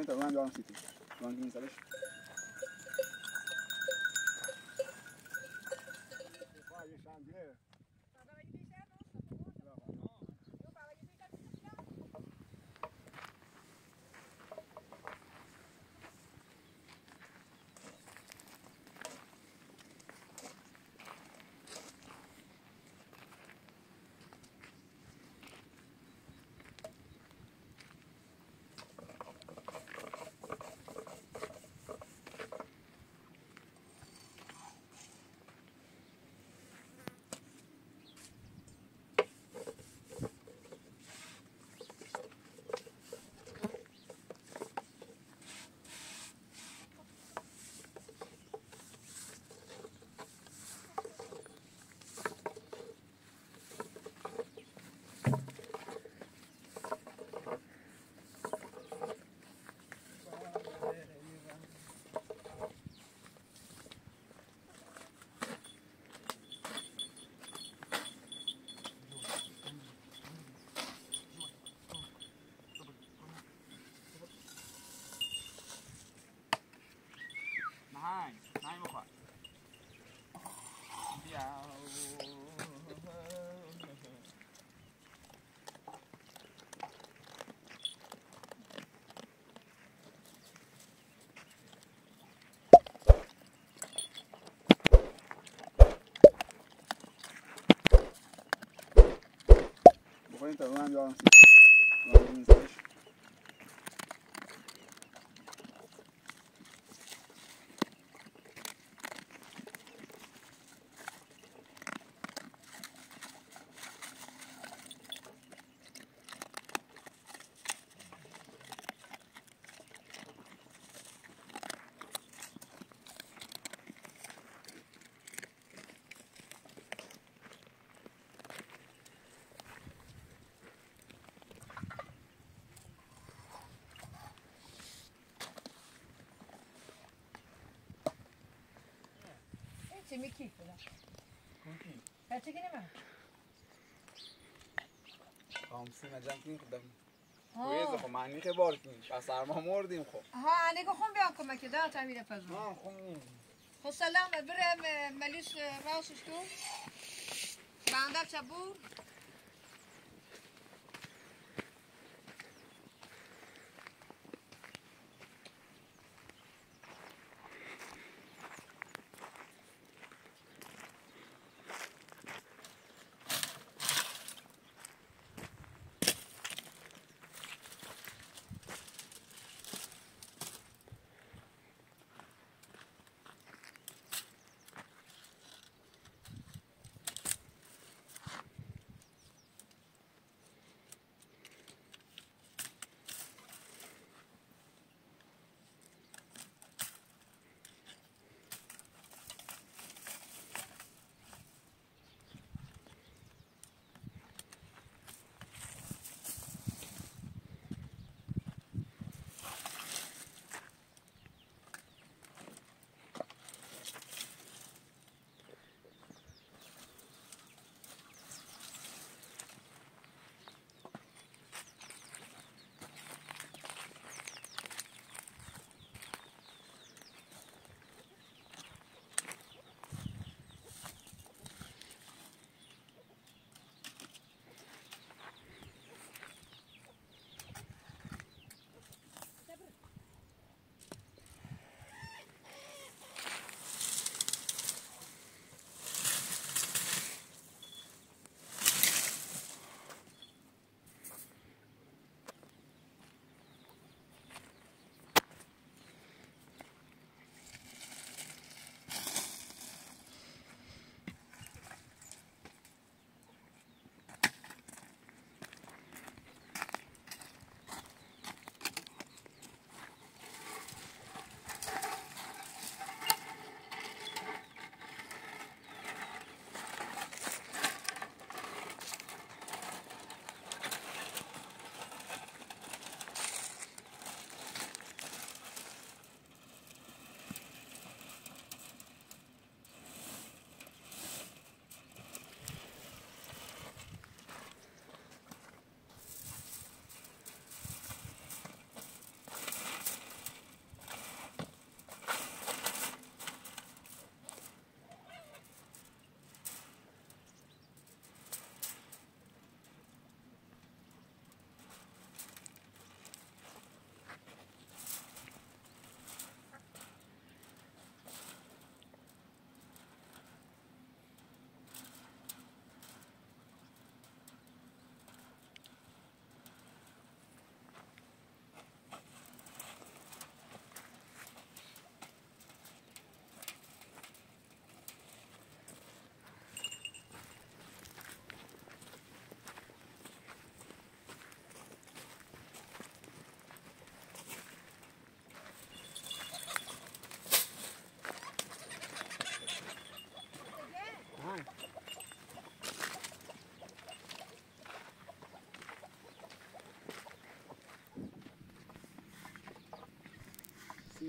بخواین تا من بیارم سیتی من این سرش نهنگ نهنگ بخور بیا بخواین تا من بیارم چه میکی بچه که نمه خامسی نجم کنیم خودم ها کویز خب معنی که بار پس سرما مردیم خب ها انگه خون بیان کمک دار تعمیر پزون نه خب خب سلام برم ملیس راسش تو بندر چبور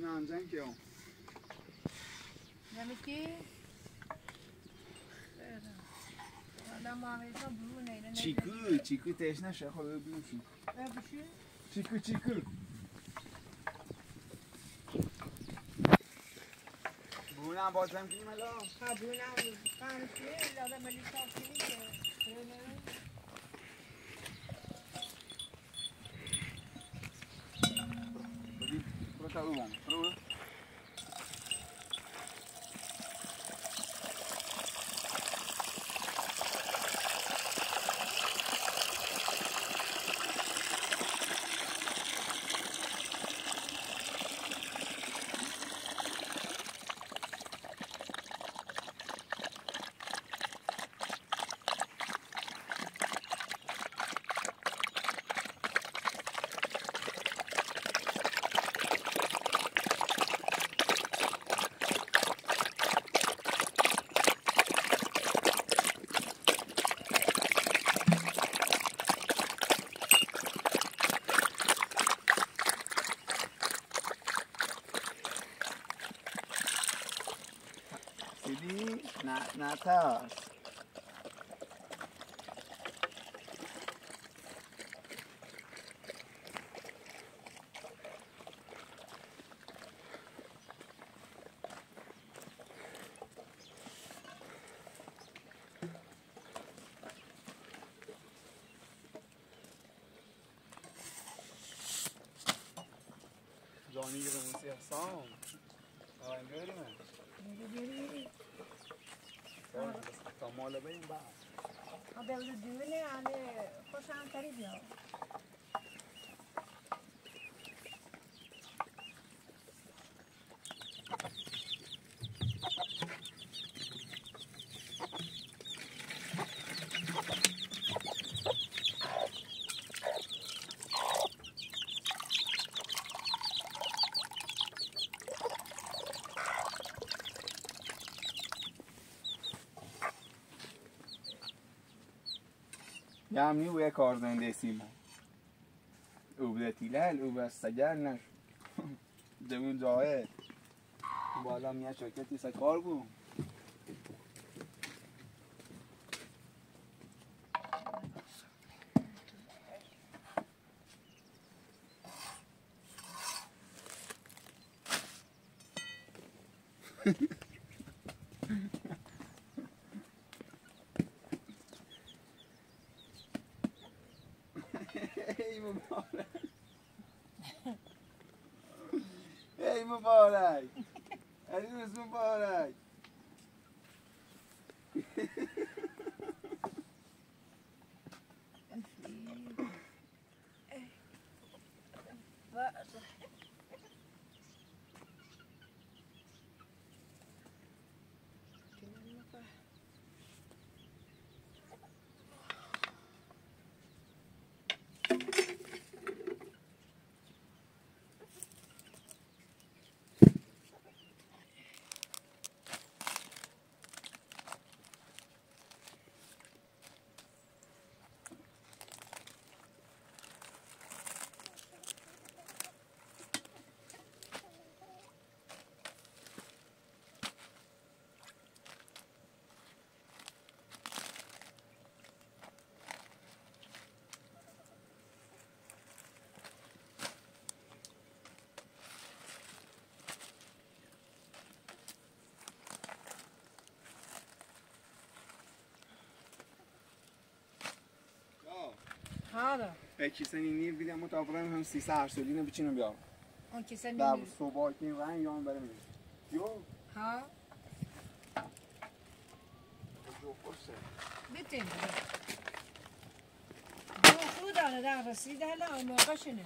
اون Namiki. حالا ما همیشه برونه اینه چیکو؟ چیکو تشنه شه خب ببینیم بشین. چیکو چیکو. بونم بازم کنیم الان. ها برونه فهمتی لالا ملی ساکنی که ببین برو. تا رو بام برو برو to do یمنی و یک کار زنده سیما او بده تیلل او بده سگر نش دمون جاه بالا میاد شرکتی سا کار نادا. پیکسینی نیفته مطمئنم تو ابراهیم هم سیساش دیدی نباید چی بیارم اون کیسینی دو بایت نیم رنگ برمیگرده. یو؟ ها. بیتم. دو خودانه داره سیده الان مراقبش نه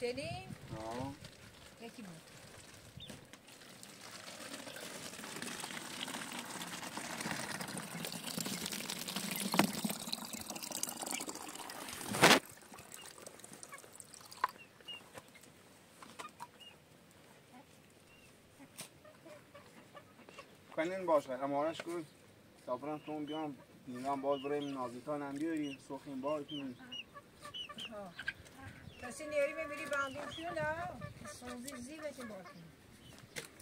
جبت لي Ja. يكي بود کنین باشه امارش کن سافرم تون بیام دینام باز بریم نازیتان هم بیاریم سخیم باز کنیم ها کسی نیاری می‌بری بندیم شو نه سوزی زیبتی باید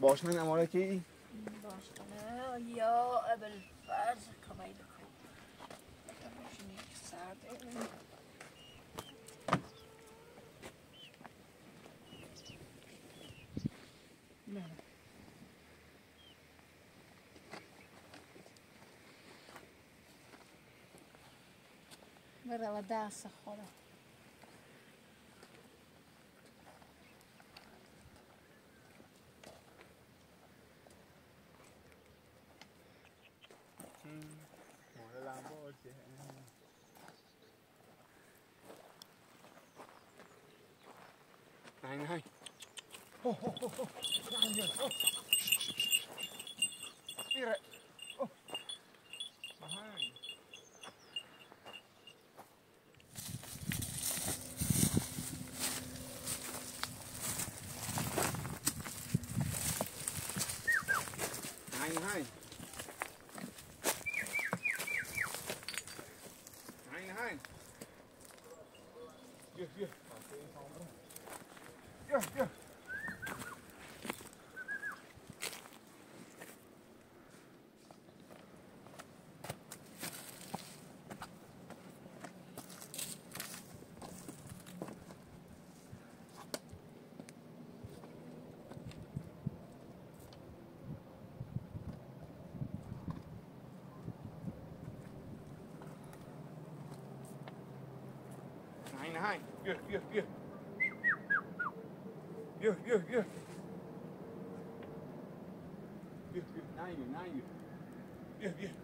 باشن اماره کی؟ باشقنه یا ابل فرز کمایی بکن شنی سرد نه بره و دست خورم behind. Yeah, yeah, yeah. Yeah, yeah, yeah. Yeah, yeah. Now you, now you. Yeah, yeah.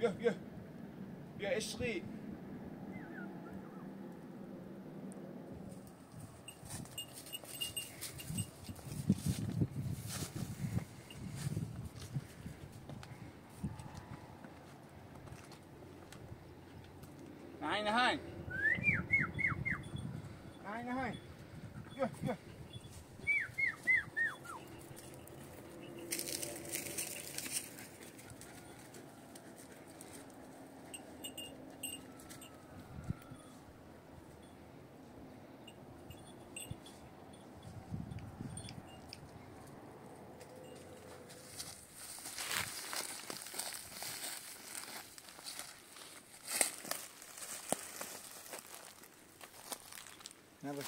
Yeah, yeah. بس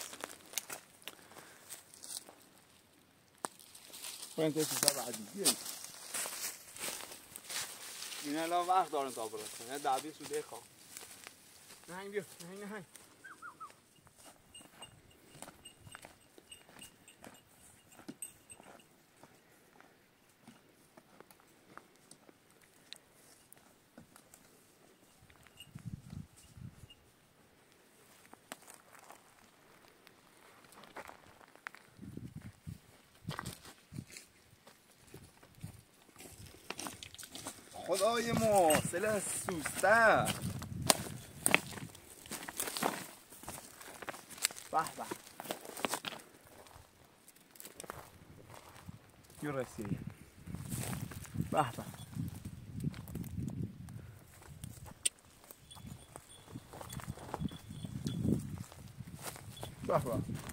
وين تمشي بعد بیای این الان وقت دارن تا برسن نه دعوی سوده خواه نه بیا نه نه خدای محاصل سوسته. به به. یو رسیدی به به. به به.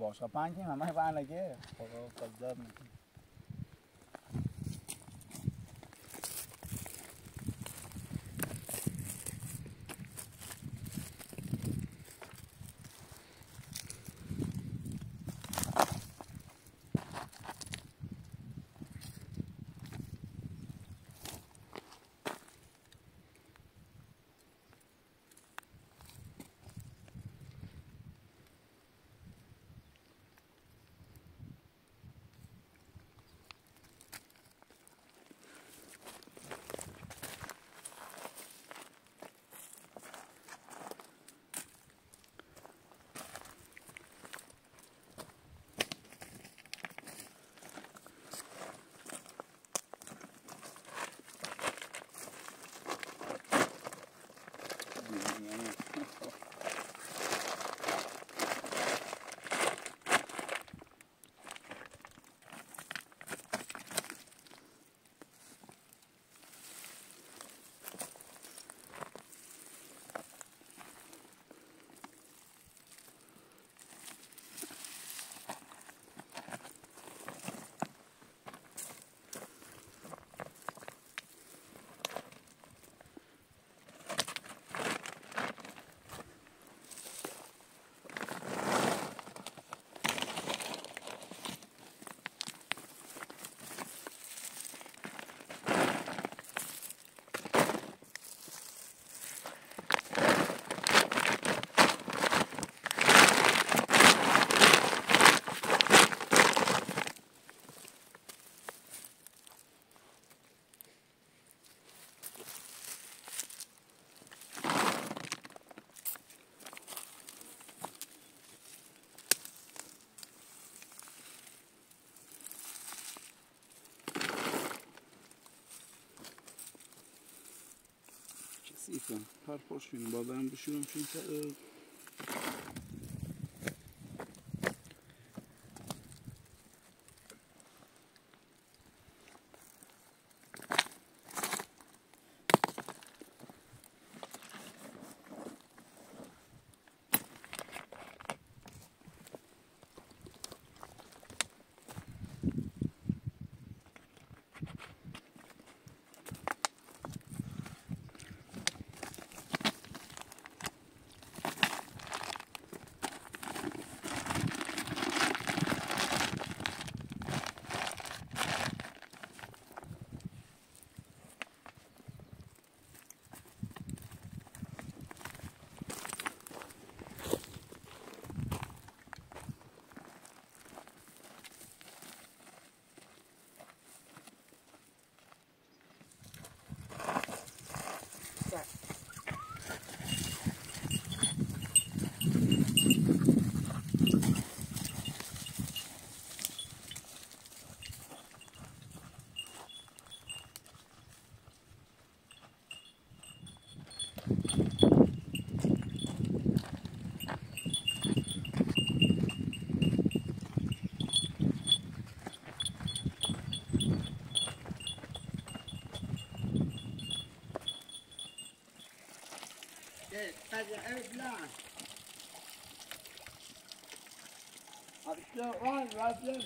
باشه پنج همه بان لگه خدا قدر نکنه کثیفم هر بادم بشورم چون که سیسه خواهی با اومد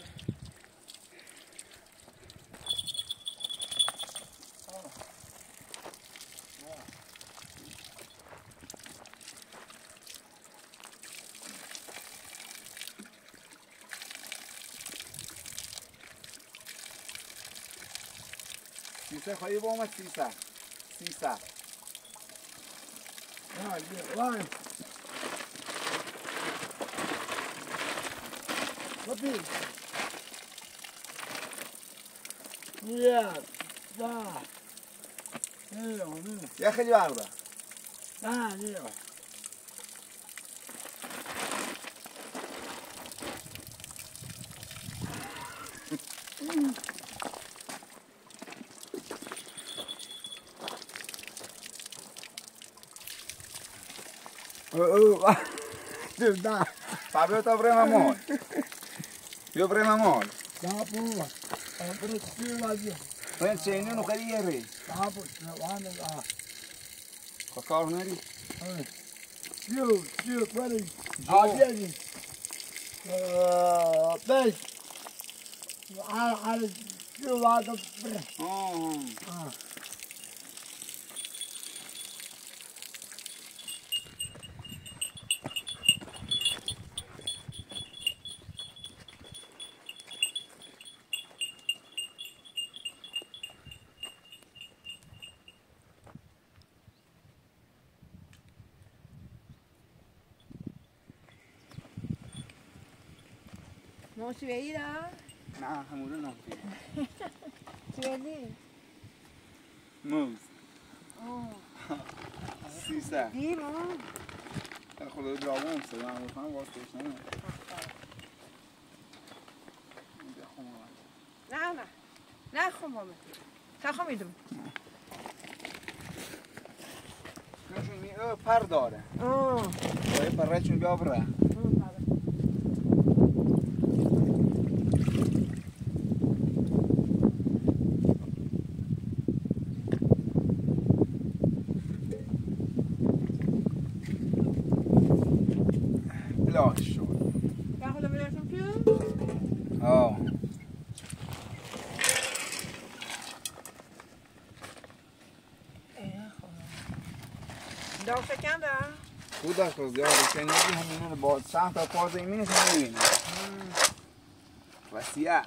سه خوبه ممکنه 300 نه لایم لبین نه زاه نه اونم يا خليغه بله Pablo está bem, mamãe. Eu bem, mamãe. Tá bom. Eu vou te lá de. Vem, senhor, não é queria ir. Tá bom, lá não dá. Com a carne ali. Tio, tio, qual é? Ali, ali. Bem. Ah, ah, tio lá do... Hum, hum. Ah. ما سویدی دا؟ نه همونه نمتیه سویدی؟ موز سیسه دیم آه خدا جوابم بکنم باز توش نمیم نه نه نه همه تا خب میدم پر داره باید پره چون بیا بره داشتکم ده؟ خود از از دیار شنیدی همینه با چند تا پاز ایمینش می‌بینه وسیعه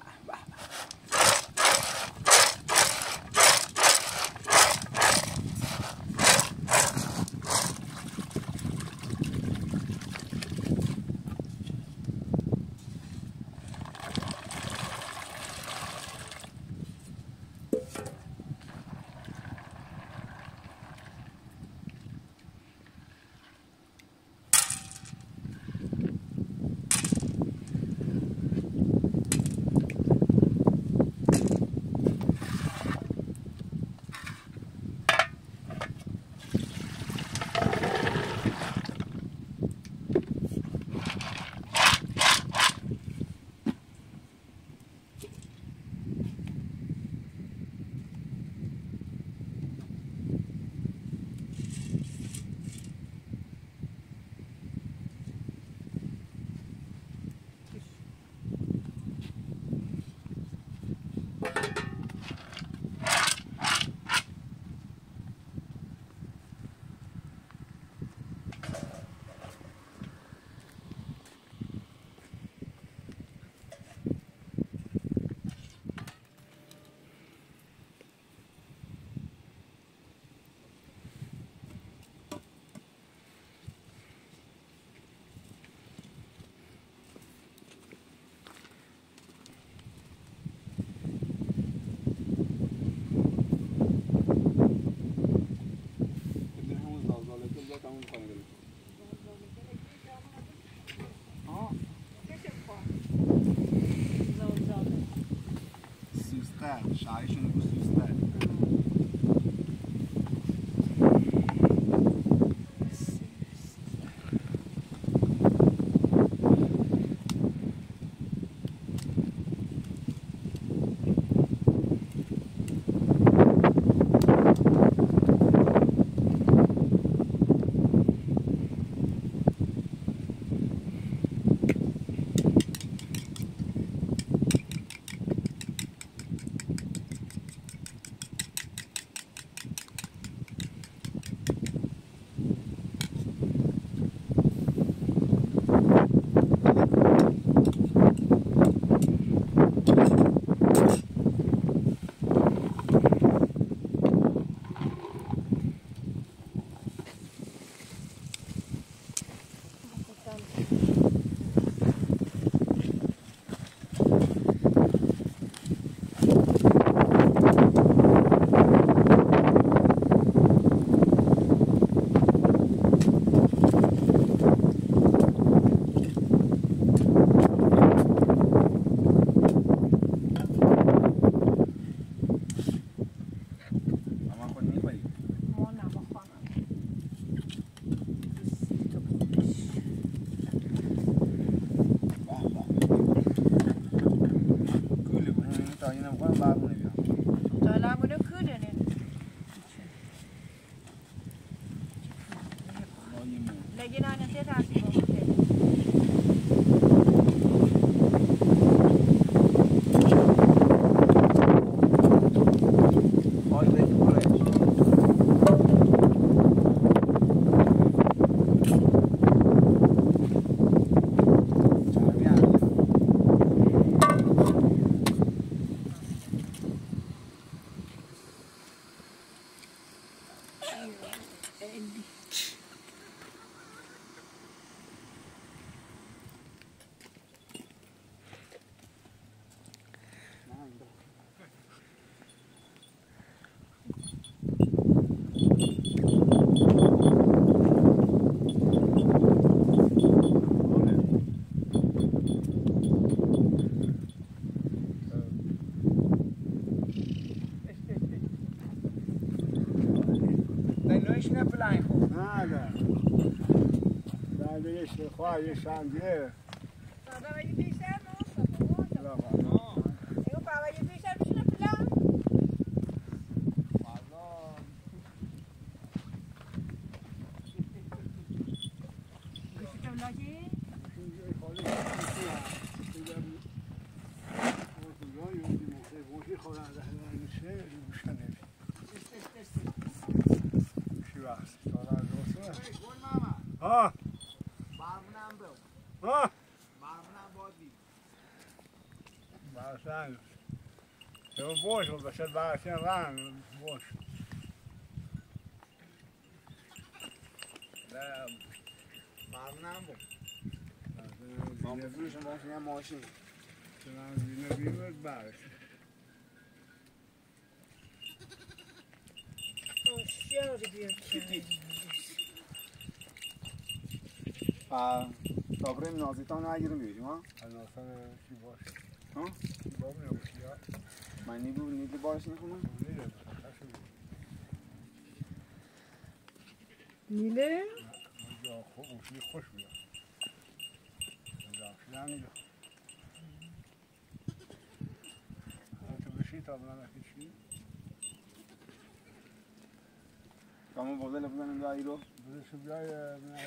سوسته شایشون رو سوسته یه خواهی یه تو boş ol başa versen var boş. برمونم برو ما بفروشم باشم یه ماشین bine bilmez bari. Oxê, de تابره نازیتان رو نگیریم بیاریم ها Anasını ki boş. Ha? Ki bakmıyor ya. من نیدو بارش نخونم Ne de Nile? Ya hoş bir hoş bir. Ya yani. تو بشی تا بنا نکشی کامو بزنیم دایی رو برش بیای نه